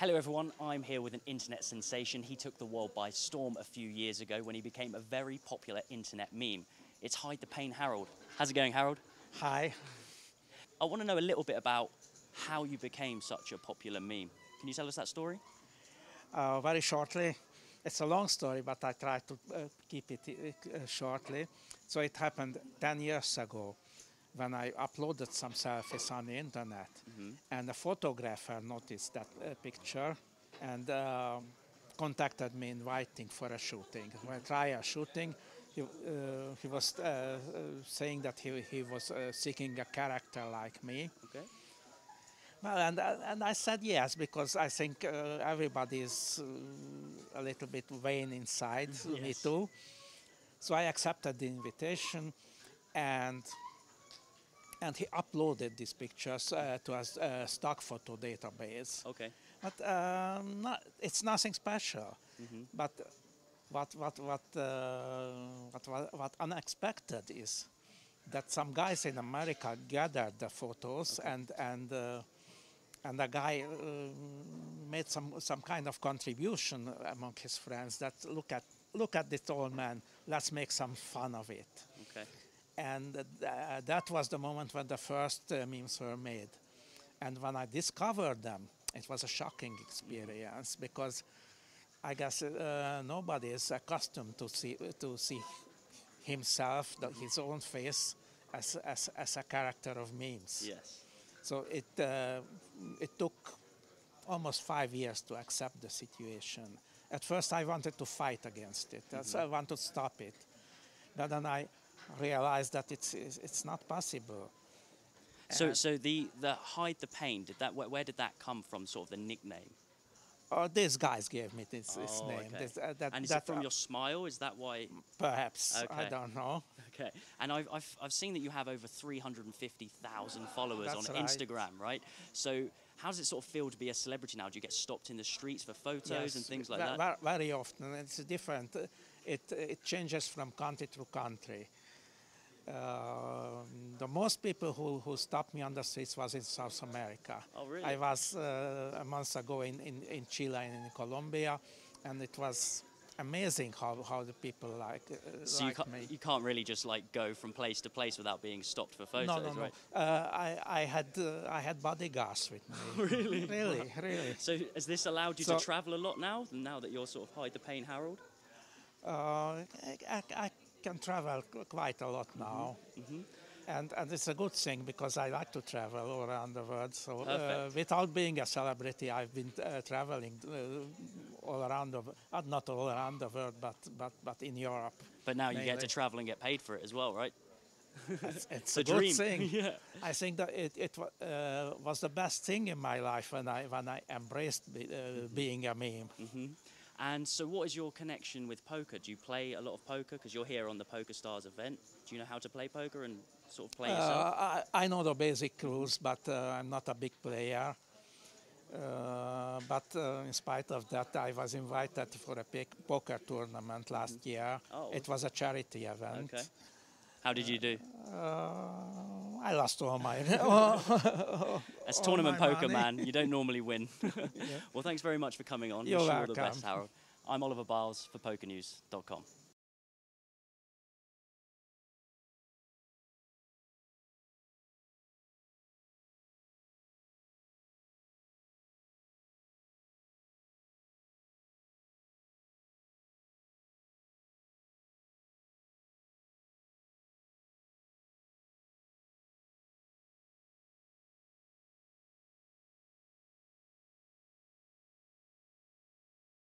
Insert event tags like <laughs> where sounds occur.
Hello, everyone. I'm here with an internet sensation. He took the world by storm a few years ago when he became a very popular internet meme. It's Hide the Pain Harold. How's it going, Harold? Hi. I want to know a little bit about how you became such a popular meme. Can you tell us that story? Uh, very shortly, it's a long story, but I try to uh, keep it uh, shortly. So it happened 10 years ago when I uploaded some selfies on the internet, Mm-hmm. and a photographer noticed that uh, picture and uh, contacted me inviting for a shooting. Tried a shooting, he, uh, he was uh, uh, saying that he, he was uh, seeking a character like me. Okay. Well, and, uh, and I said yes because I think uh, everybody is uh, a little bit vain inside, me too. So I accepted the invitation, and and he uploaded these pictures uh, to a a stock photo database. Okay. But um, not, it's nothing special. But what what what, uh, what what what unexpected is that some guys in America gathered the photos and and uh, and a guy uh, made some some kind of contribution among his friends that look at look at this old man. Let's make some fun of it. Okay. And uh, that was the moment when the first uh, memes were made. And when I discovered them, it was a shocking experience because I guess uh, nobody is accustomed to see to see himself, the, his own face, as, as, as a character of memes. Yes. So it uh, it took almost five years to accept the situation. At first, I wanted to fight against it. That's I wanted to stop it. But then I realized that it's it's it's not possible. So, And- so the, the Hide the Pain, did that, where, where did that come from, sort of the nickname? Oh, these guys gave me this, this Oh, name. okay. This, uh, that, and is that, it from uh, your smile? Is that why? perhaps I don't know. Okay. And I've, I've, I've seen that you have over 350,000 followers That's on right. Instagram, right? So how does it sort of feel to be a celebrity now? Do you get stopped in the streets for photos and things like that? Very often, it's different. It it changes from country to country. Uh, the most people who, who stopped me on the streets was in South America. Oh, really? I was uh, a month ago in, in, in Chile and in Colombia, and it was amazing how, how the people like, uh, So you like can't, me. you can't really just like go from place to place without being stopped for photos, no, no, no. right? Uh, I, I had uh, I had bodyguards with me. <laughs> really, really, really. So has this allowed you So- to travel a lot now? Now that you're sort of hide the pain, Harold? Uh, I, I can travel quite a lot now. And, and it's a good thing because I like to travel all around the world. So, uh, without being a celebrity, I've been uh, traveling uh, all around the uh, not all around the world, but, but, but in Europe. But now you get to travel and get paid for it as well, right? <laughs> It's, it's The a good dream. thing. <laughs> yeah. I think that it, it uh, was the best thing in my life when I, when I embraced be, uh, being a meme. And so, what is your connection with poker? Do you play a lot of poker? Because you're here on the PokerStars event. Do you know how to play poker and sort of play yourself? Uh, I, I know the basic rules, but uh, I'm not a big player. Uh, but uh, in spite of that, I was invited for a poker tournament last year. Oh, It was a charity event. Okay. How did you do? I lost all my. <laughs> <laughs> As all tournament my poker money. man, you don't normally win. <laughs> Well, thanks very much for coming on. You're Wish you all the best, welcome. Harold. I'm Oliver Biles for PokerNews.com.